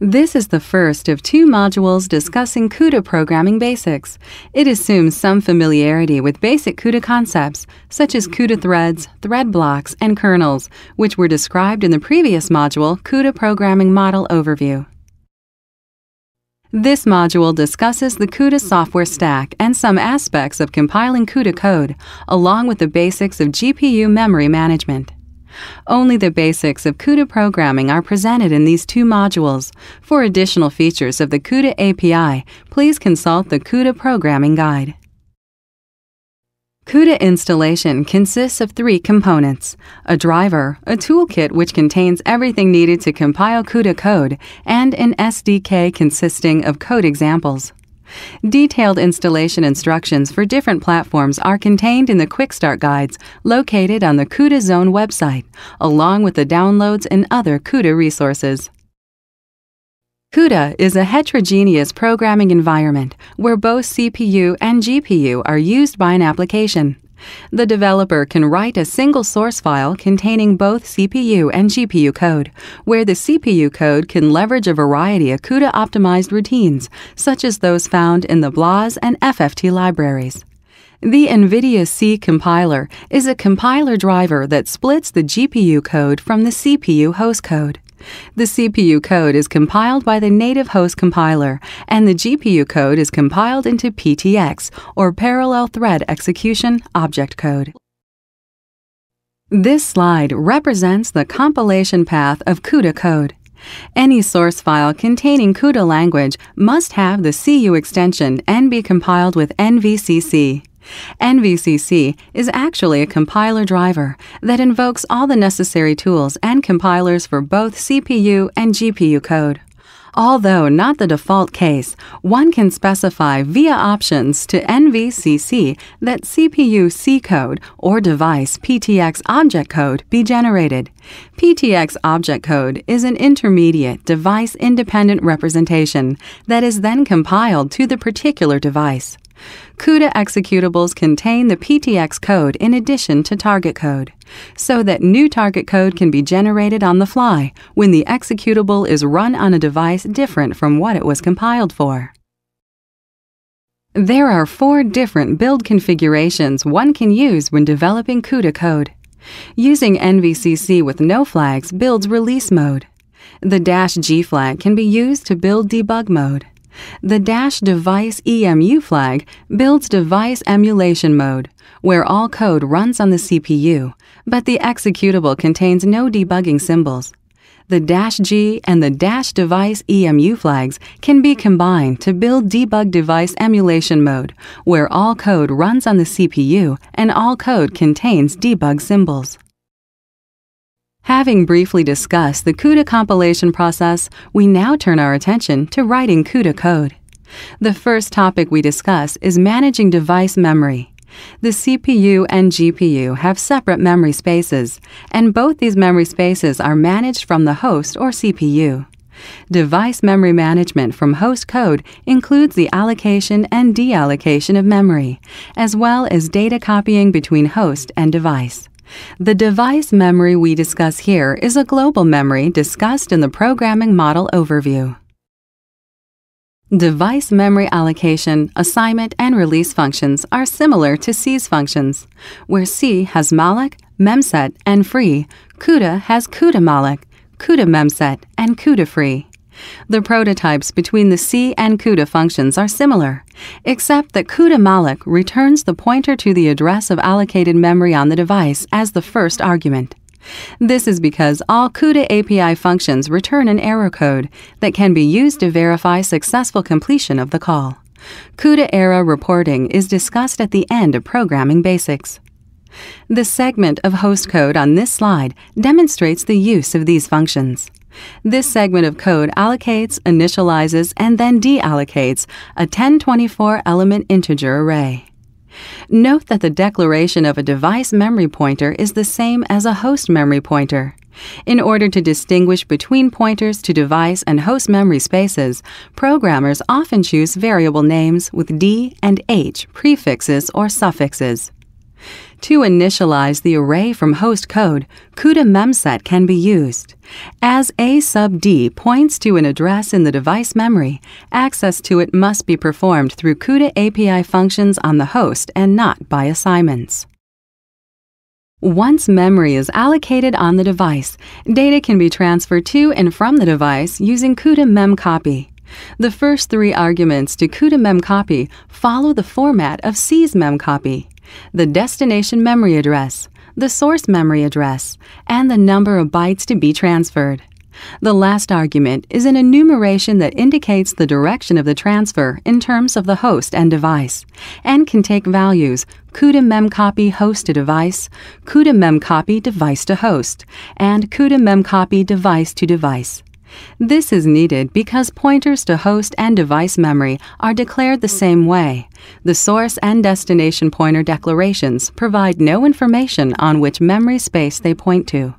This is the first of two modules discussing CUDA programming basics. It assumes some familiarity with basic CUDA concepts, such as CUDA threads, thread blocks, and kernels, which were described in the previous module, CUDA Programming Model Overview. This module discusses the CUDA software stack and some aspects of compiling CUDA code, along with the basics of GPU memory management. Only the basics of CUDA programming are presented in these two modules. For additional features of the CUDA API, please consult the CUDA Programming Guide. CUDA installation consists of three components a driver, a toolkit which contains everything needed to compile CUDA code, and an SDK consisting of code examples. Detailed installation instructions for different platforms are contained in the Quick Start guides located on the CUDA Zone website, along with the downloads and other CUDA resources. CUDA is a heterogeneous programming environment where both CPU and GPU are used by an application. The developer can write a single source file containing both CPU and GPU code, where the CPU code can leverage a variety of CUDA optimized routines, such as those found in the BLAS and FFT libraries. The NVIDIA C compiler is a compiler driver that splits the GPU code from the CPU host code. The CPU code is compiled by the native host compiler, and the GPU code is compiled into PTX, or Parallel Thread Execution Object Code. This slide represents the compilation path of CUDA code. Any source file containing CUDA language must have the CU extension and be compiled with NVCC. NVCC is actually a compiler driver that invokes all the necessary tools and compilers for both CPU and GPU code. Although not the default case, one can specify via options to NVCC that CPU C code or device PTX object code be generated. PTX object code is an intermediate device independent representation that is then compiled to the particular device. CUDA executables contain the PTX code in addition to target code, so that new target code can be generated on the fly when the executable is run on a device different from what it was compiled for. There are four different build configurations one can use when developing CUDA code. Using NVCC with no flags builds release mode. The dash G flag can be used to build debug mode. The dash device EMU flag builds device emulation mode, where all code runs on the CPU, but the executable contains no debugging symbols. The dash G and the dash device EMU flags can be combined to build debug device emulation mode, where all code runs on the CPU and all code contains debug symbols. Having briefly discussed the CUDA compilation process, we now turn our attention to writing CUDA code. The first topic we discuss is managing device memory. The CPU and GPU have separate memory spaces, and both these memory spaces are managed from the host or CPU. Device memory management from host code includes the allocation and deallocation of memory, as well as data copying between host and device. The device memory we discuss here is a global memory discussed in the programming model overview. Device memory allocation, assignment, and release functions are similar to C's functions. Where C has malloc, memset, and free, CUDA has CUDA malloc, CUDA memset, and CUDA free. The prototypes between the C and CUDA functions are similar, except that CUDA malloc returns the pointer to the address of allocated memory on the device as the first argument. This is because all CUDA API functions return an error code that can be used to verify successful completion of the call. CUDA error reporting is discussed at the end of programming basics. The segment of host code on this slide demonstrates the use of these functions. This segment of code allocates, initializes, and then deallocates a 1024 element integer array. Note that the declaration of a device memory pointer is the same as a host memory pointer. In order to distinguish between pointers to device and host memory spaces, programmers often choose variable names with D and H prefixes or suffixes. To initialize the array from host code, CUDA memset can be used. As A sub D points to an address in the device memory, access to it must be performed through CUDA API functions on the host and not by assignments. Once memory is allocated on the device, data can be transferred to and from the device using CUDA memcopy. The first three arguments to CUDA memcopy follow the format of C's memcopy the destination memory address, the source memory address, and the number of bytes to be transferred. The last argument is an enumeration that indicates the direction of the transfer in terms of the host and device, and can take values CUDA memcopy host to device, CUDA memcopy device to host, and CUDA memcopy device to device. This is needed because pointers to host and device memory are declared the same way. The source and destination pointer declarations provide no information on which memory space they point to.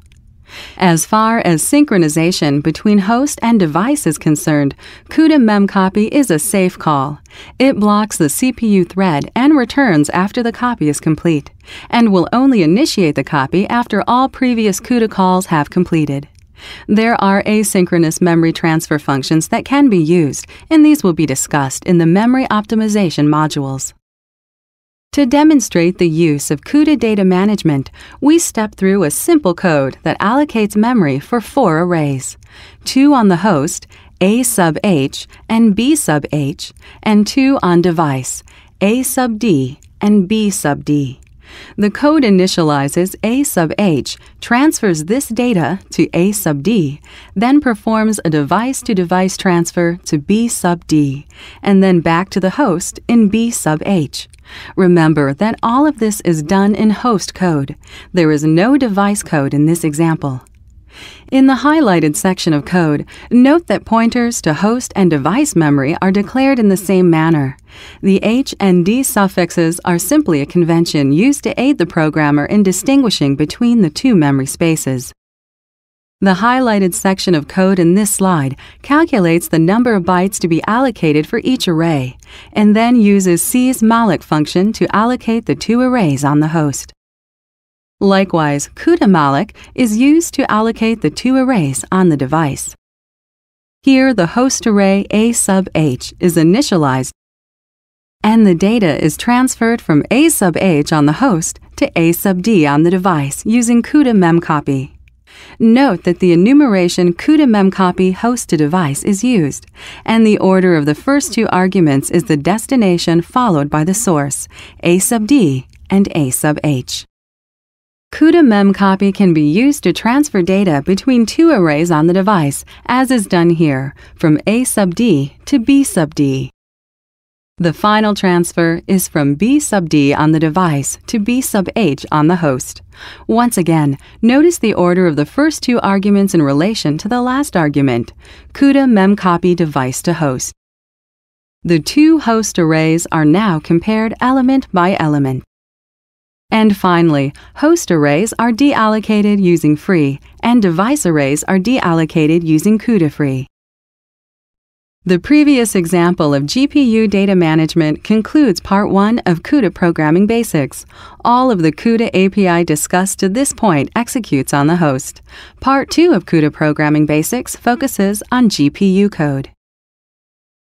As far as synchronization between host and device is concerned, CUDA memcopy is a safe call. It blocks the CPU thread and returns after the copy is complete, and will only initiate the copy after all previous CUDA calls have completed. There are asynchronous memory transfer functions that can be used, and these will be discussed in the memory optimization modules. To demonstrate the use of CUDA data management, we step through a simple code that allocates memory for four arrays two on the host, A sub H and B sub H, and two on device, A sub D and B sub D. The code initializes A sub H, transfers this data to A sub D, then performs a device to device transfer to B sub D, and then back to the host in B sub H. Remember that all of this is done in host code. There is no device code in this example. In the highlighted section of code, note that pointers to host and device memory are declared in the same manner. The H and D suffixes are simply a convention used to aid the programmer in distinguishing between the two memory spaces. The highlighted section of code in this slide calculates the number of bytes to be allocated for each array, and then uses C's malloc function to allocate the two arrays on the host. Likewise, CUDA malloc is used to allocate the two arrays on the device. Here, the host array A sub H is initialized and the data is transferred from A sub H on the host to A sub D on the device using CUDA memcopy. Note that the enumeration CUDA memcopy host to device is used, and the order of the first two arguments is the destination followed by the source, A sub D and A sub H. CUDA memcopy can be used to transfer data between two arrays on the device, as is done here, from A sub D to B sub D. The final transfer is from B sub D on the device to B sub H on the host. Once again, notice the order of the first two arguments in relation to the last argument, CUDA memcopy device to host. The two host arrays are now compared element by element. And finally, host arrays are deallocated using free, and device arrays are deallocated using CUDA free. The previous example of GPU data management concludes part 1 of CUDA programming basics. All of the CUDA API discussed to this point executes on the host. Part 2 of CUDA programming basics focuses on GPU code.